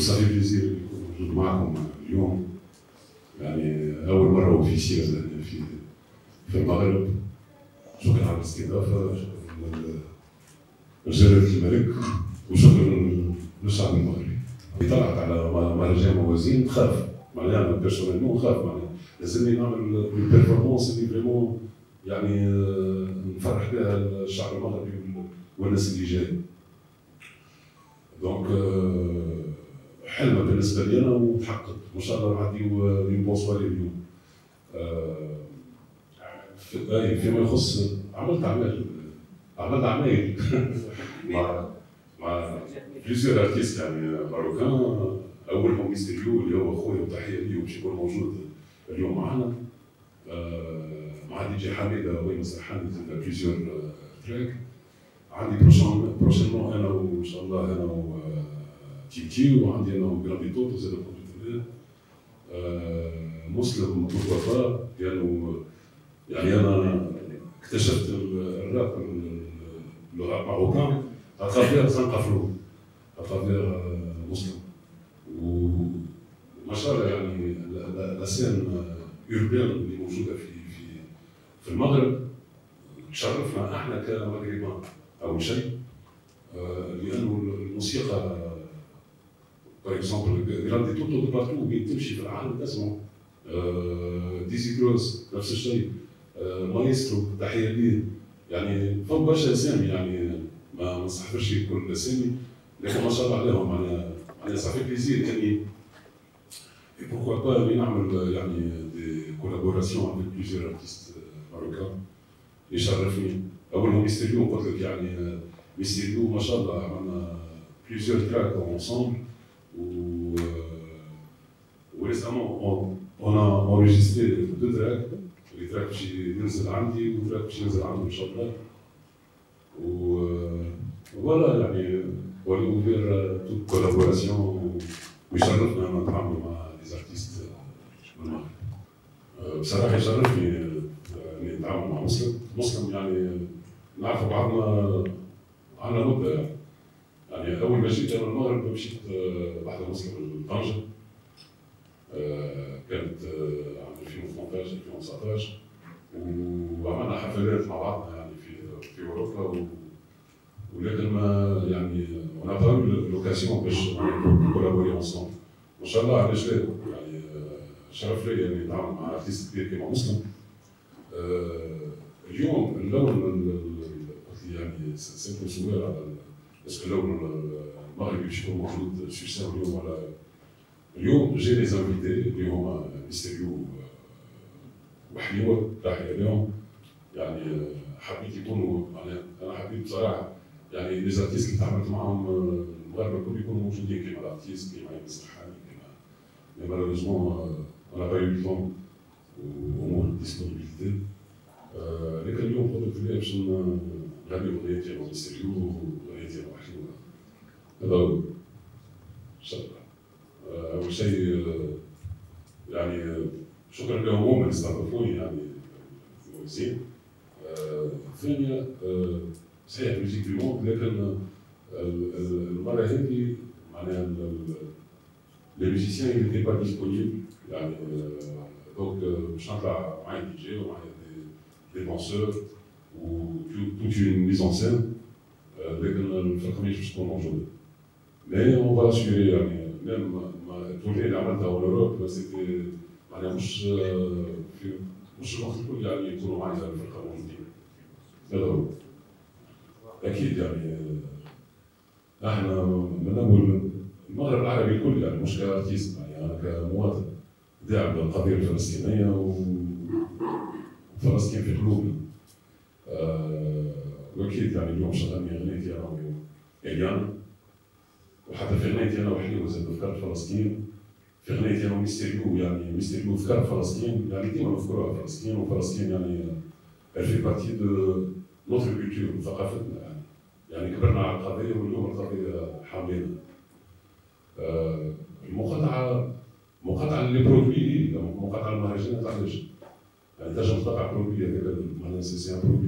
و ça fait plaisir نكون موجود معكم اليوم. يعني أول مرة officielle في في المغرب. شكرا على الاستضافة شكرا لجلاله الملك وشكرا للشعب المغربي. طلعت على مهرجان موازين تخاف معناها أنا personnellement نخاف معناها لازمني نعمل ال performance اللي vraiment يعني نفرح بها الشعب المغربي والناس اللي جاي donc حلمه بالنسبة لي أنا وتحقق وان شاء الله نديو une bonne soirée اليوم. فيما يخص عملت أعمال. عملت أعمال. مع مع plusieurs artistes يعني marocains اولهم ميستيريو اللي هو خويا وتحية ليه وباش يكون موجود اليوم معنا مع دي جي حميده وين مسرحاني بليزيور تراك عندي بروشون بروشينمون أنا وإن شاء الله أنا و تيتي وعندي أنا توتو زاد الحمد مسلم بوركوا لأنه يعني أنا اكتشفت الراب اللغة ماروكان اترافير زنقه فلو اترافير مسلم وما شاء الله يعني la scène urbaine اللي موجوده في في في المغرب تشرفنا إحنا كمغربان اول شيء لأنه الموسيقى par exemple ElGrande Toto de partout وين تمشي في العالم تسمع Dizzy DROS نفس الشيء مايسترو تحيه ليه يعني فهم برشا اسامي يعني ما نستحضرش كل الاسامي لكن ما شاء الله عليهم معناها معناها ça fait plaisir اني pourquoi pas نعمل يعني des collaborations avec plusieurs artistes marocains. يشرفني اولهم ميستيريو قلت لك يعني ميستيريو ما شاء الله عملنا plusieurs tracks ensemble. On a enregistré deux tracks les tracks باش ينزل عندي و track باش ينزل عنده إن شاء الله. و voilà يعني و l'est ouvert toute collaboration ويشرفنا نتعامل مع les artistes من المغرب بصراحة يشرفني أني نتعامل مع مسلم. مسلم يعني نعرف بعضنا عنا مدة يعني أول ما جيت أنا المغرب مشيت واحدة مسلم لطنجه كانت عام 2018 2019 وعملنا حفلات مع بعضنا يعني في في أوروبا. ولكن ما يعني اون با لوكاسيون باش كولابوري انصومبل ما شاء الله على رجليه يعني شرف لي إني نتعامل مع ارتيست كبير كيما مسلم. اليوم اللون يعني سنكون سؤال على اسكو اللون المغربي باش يكون موجود سوسان اليوم ولا اليوم جي لي زانفيتي اللي هما وحليوه تحيه لهم يعني حبيت يكونوا أنا حبيت بصراحة يعني les artistes اللي تعاملت معاهم المغاربة الكل يكونوا موجودين كيما ال artiste كيما يونس الحاني كيما mais malheureusement أنا pas eu temps ou manque de disponibilité لكن اليوم قلت لي باش نغني أغنية ديال ميستيريو واغنيه ديال وحليوه هذا هو. إن شاء الله. أول شيء يعني شكرا لهم هم اللي استضافوني يعني زين ثانيا صحيح musique du monde لكن المره هذه معناها les musiciens اللي n'étaient pas disponibles يعني donc باش نطلع معايا دي جي ومعايا des danseurs و toute une mise en scène لكن الفرقه مش باش تكون موجوده مي اون فا اسيوري يعني ميم التورني اللي عملتها اوروب سيتي معناها مش في مش الوقت الكل يعني يكونوا معي الفرقه موجودين هذا هو أكيد يعني إحنا من اول المغرب العربي الكل يعني مش كارتيست يعني أنا كمواطن داعم للقضيه الفلسطينيه وفلسطين في قلوبنا واكيد يعني اليوم شغلني اغنيتي انا واليانا وحتى في اغنيتي أنا وحليوه زاد ذكرت فلسطين في اغنيتي أنا ميستيريو يعني ميستيريو ذكر فلسطين يعني ديما نذكروها فلسطين وفلسطين يعني fait partie de notre culture ثقافتنا يعني يعني كبرنا على القضية واليوم القضية حاملينا آه المقاطعه مقاطعه ال les produits مقاطعه المهرجانات علاش؟ يعني تنجم تقطع برودوي هذاك معناها سي ان برودوي